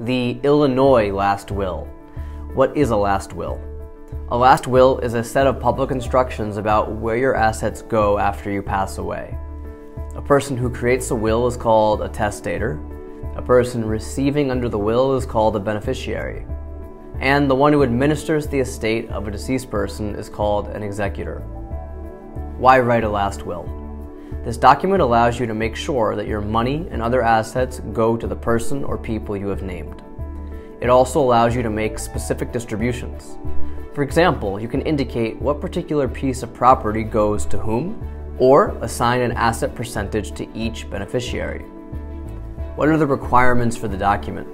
The Illinois Last Will. What is a last will? A last will is a set of public instructions about where your assets go after you pass away. A person who creates a will is called a testator. A person receiving under the will is called a beneficiary. And the one who administers the estate of a deceased person is called an executor. Why write a last will? This document allows you to make sure that your money and other assets go to the person or people you have named. It also allows you to make specific distributions. For example, you can indicate what particular piece of property goes to whom, or assign an asset percentage to each beneficiary. What are the requirements for the document?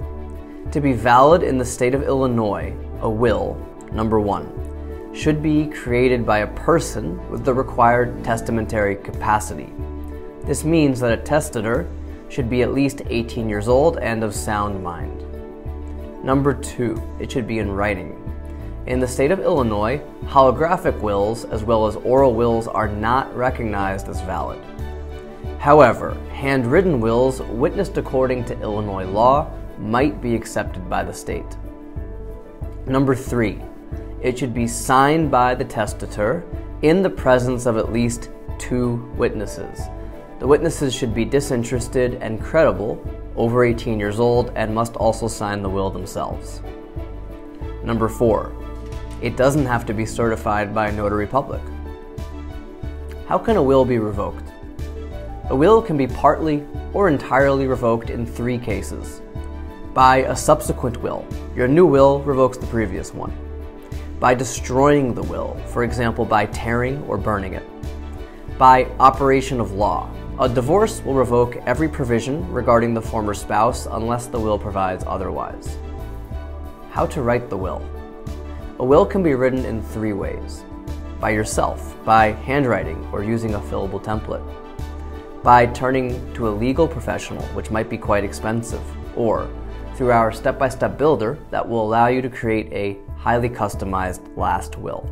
To be valid in the state of Illinois, a will, number one, should be created by a person with the required testamentary capacity. This means that a testator should be at least 18 years old and of sound mind. Number two, it should be in writing. In the state of Illinois, holographic wills as well as oral wills are not recognized as valid. However, handwritten wills witnessed according to Illinois law might be accepted by the state. Number three, it should be signed by the testator in the presence of at least two witnesses. The witnesses should be disinterested and credible, over 18 years old, and must also sign the will themselves. Number four, it doesn't have to be certified by a notary public. How can a will be revoked? A will can be partly or entirely revoked in three cases. By a subsequent will, your new will revokes the previous one. By destroying the will, for example, by tearing or burning it. By operation of law, a divorce will revoke every provision regarding the former spouse unless the will provides otherwise. How to write the will? A will can be written in three ways by yourself, by handwriting or using a fillable template, by turning to a legal professional, which might be quite expensive, or through our step by step builder that will allow you to create a highly customized last will.